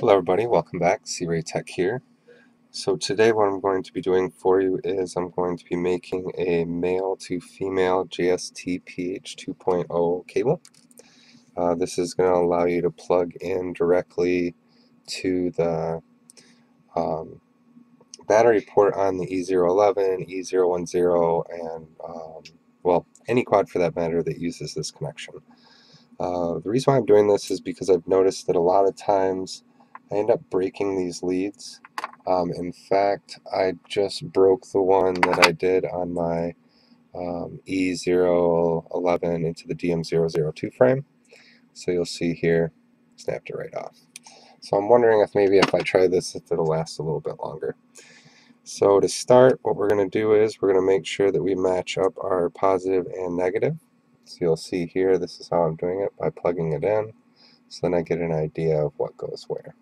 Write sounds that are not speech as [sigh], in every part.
Hello everybody, welcome back, C-Ray Tech here. So today what I'm going to be doing for you is I'm going to be making a male to female JST PH 2.0 cable. Uh, this is going to allow you to plug in directly to the um, battery port on the E011, E010, and um, well, any quad for that matter that uses this connection. Uh, the reason why I'm doing this is because I've noticed that a lot of times I end up breaking these leads. Um, in fact, I just broke the one that I did on my um, E011 into the DM002 frame. So you'll see here, snapped it right off. So I'm wondering if maybe if I try this, if it'll last a little bit longer. So to start, what we're going to do is we're going to make sure that we match up our positive and negative. So you'll see here, this is how I'm doing it by plugging it in. So then I get an idea of what goes where.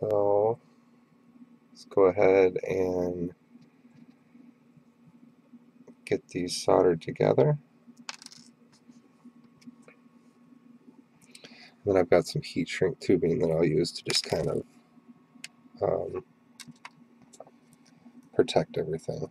So let's go ahead and get these soldered together. And then I've got some heat shrink tubing that I'll use to just kind of um, protect everything.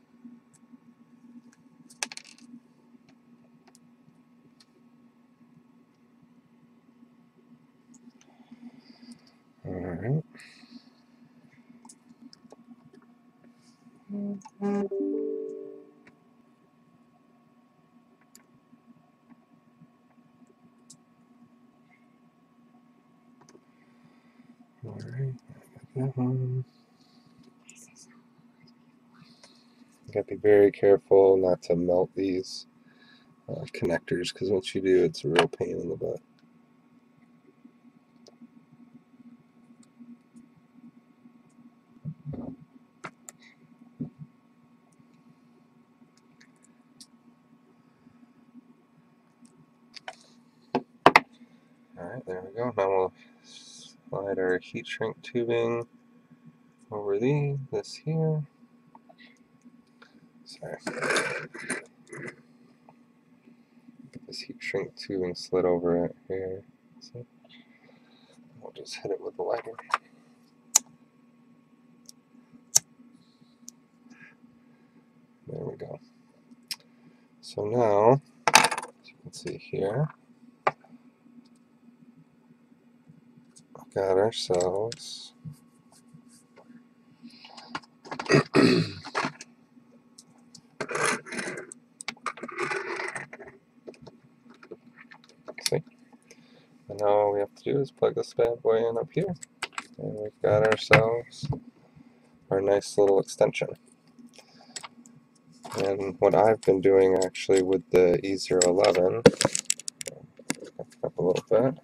Right, I got that one. You gotta be very careful not to melt these uh, connectors because once you do, it's a real pain in the butt. Alright, there we go. Now we'll slide our heat shrink tubing over the this here. Sorry. Get this heat shrink tubing slid over it here. See? We'll just hit it with the lighter. There we go. So now, as you can see here, got ourselves [clears throat] See? And now all we have to do is plug this bad boy in up here. And we've got ourselves our nice little extension. And what I've been doing actually with the E011, up a little bit,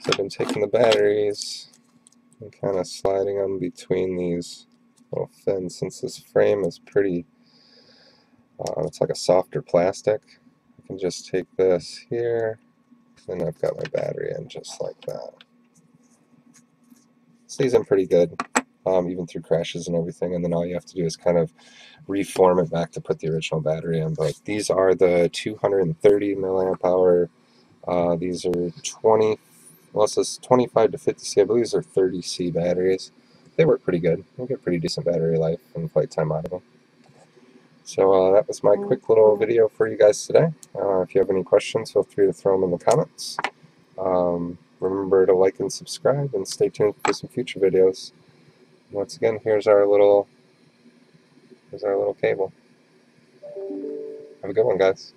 So I've been taking the batteries and kind of sliding them between these little fins since this frame is pretty, uh, it's like a softer plastic. I can just take this here and I've got my battery in just like that. Stays in pretty good, um, even through crashes and everything, and then all you have to do is kind of reform it back to put the original battery in. But these are the 230 milliamp hour, uh, these are 20 well, it says 25 to 50 C. I believe these are 30 C batteries. They work pretty good. They get pretty decent battery life and flight time out of them. So uh, that was my quick little video for you guys today. Uh, if you have any questions, feel free to throw them in the comments. Um, remember to like and subscribe, and stay tuned for some future videos. Once again, here's our little here's our little cable. Have a good one, guys.